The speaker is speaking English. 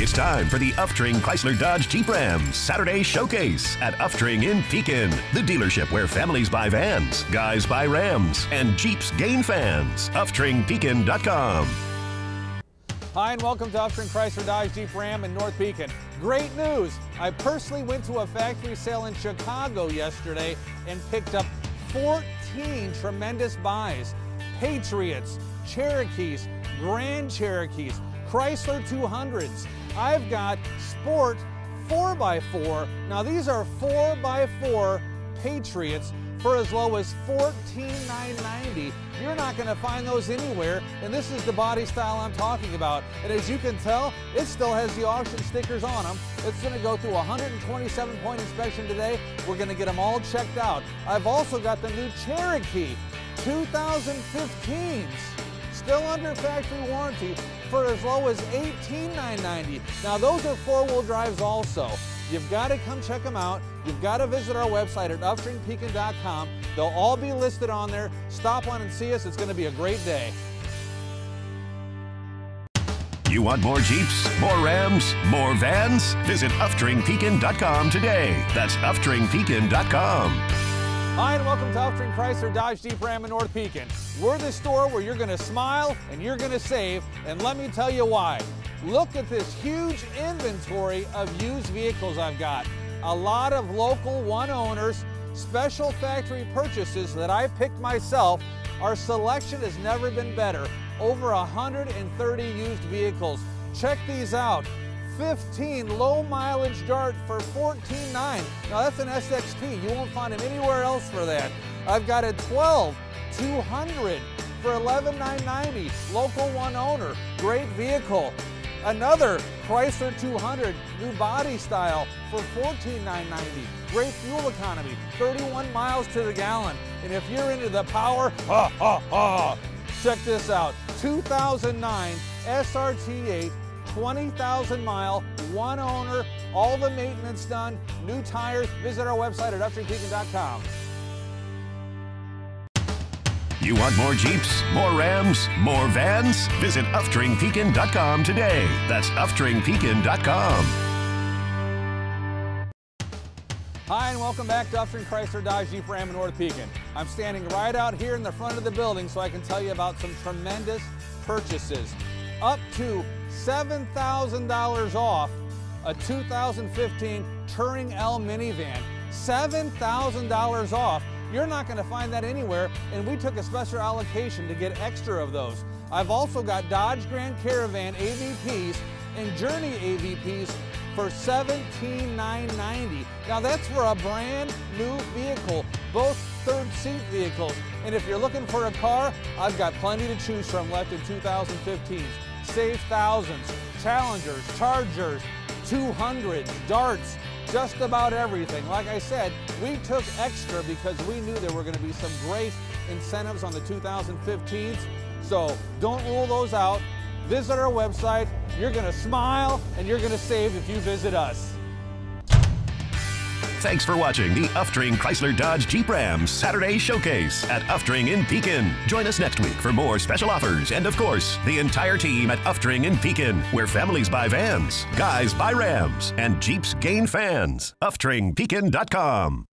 It's time for the Uftring Chrysler Dodge Jeep Ram Saturday Showcase at Uftring in Pekin, the dealership where families buy vans, guys buy Rams, and Jeeps gain fans. UftringPekin.com. Hi, and welcome to Uftring Chrysler Dodge Jeep Ram in North Pekin. Great news! I personally went to a factory sale in Chicago yesterday and picked up 14 tremendous buys. Patriots, Cherokees, Grand Cherokees, Chrysler 200s. I've got Sport 4x4. Now these are 4x4 Patriots for as low as 14,990. You're not going to find those anywhere, and this is the body style I'm talking about. And as you can tell, it still has the auction stickers on them. It's going to go through 127-point inspection today. We're going to get them all checked out. I've also got the new Cherokee 2015s still under factory warranty for as low as 18,990. Now those are four-wheel drives also. You've got to come check them out. You've got to visit our website at uftringpekin.com. They'll all be listed on there. Stop on and see us. It's going to be a great day. You want more Jeeps, more Rams, more vans? Visit UftringPekin.com today. That's UftringPekin.com. Hi, and welcome to Uftring Chrysler Dodge Jeep Ram in North Pekin. We're the store where you're going to smile and you're going to save, and let me tell you why. Look at this huge inventory of used vehicles I've got. A lot of local one owners, special factory purchases that I picked myself. Our selection has never been better. Over 130 used vehicles. Check these out. 15 low mileage Dart for 14.9. Now that's an SXT. You won't find them anywhere else for that. I've got a 12 200 for 11,990. Local one owner. Great vehicle. Another Chrysler 200 new body style for 14,990. Great fuel economy, 31 miles to the gallon. And if you're into the power, ha ha ha. Check this out. 2009 SRT8 20,000 mile, one owner, all the maintenance done, new tires. Visit our website at uftringpekin.com. You want more Jeeps, more Rams, more vans? Visit UftringPekin.com today. That's UftringPekin.com. Hi, and welcome back to Uftring Chrysler Dodge Jeep Ram in North Pekin. I'm standing right out here in the front of the building so I can tell you about some tremendous purchases. Up to $7,000 off a 2015 Touring L minivan. $7,000 off. You're not going to find that anywhere, and we took a special allocation to get extra of those. I've also got Dodge Grand Caravan AVPs and Journey AVPs for 17,990. Now that's for a brand new vehicle, both third seat vehicles. And if you're looking for a car, I've got plenty to choose from left in 2015s. Save thousands, Challengers, Chargers, 200s, Darts, just about everything. Like I said, we took extra because we knew there were going to be some great incentives on the 2015s. So don't rule those out. Visit our website. You're going to smile and you're going to save if you visit us. Thanks for watching the Uftring Chrysler Dodge Jeep Ram Saturday Showcase at Uftring in Pekin. Join us next week for more special offers and, of course, the entire team at Uftring in Pekin, where families buy vans, guys buy Rams, and Jeeps gain fans. UftringPekin.com.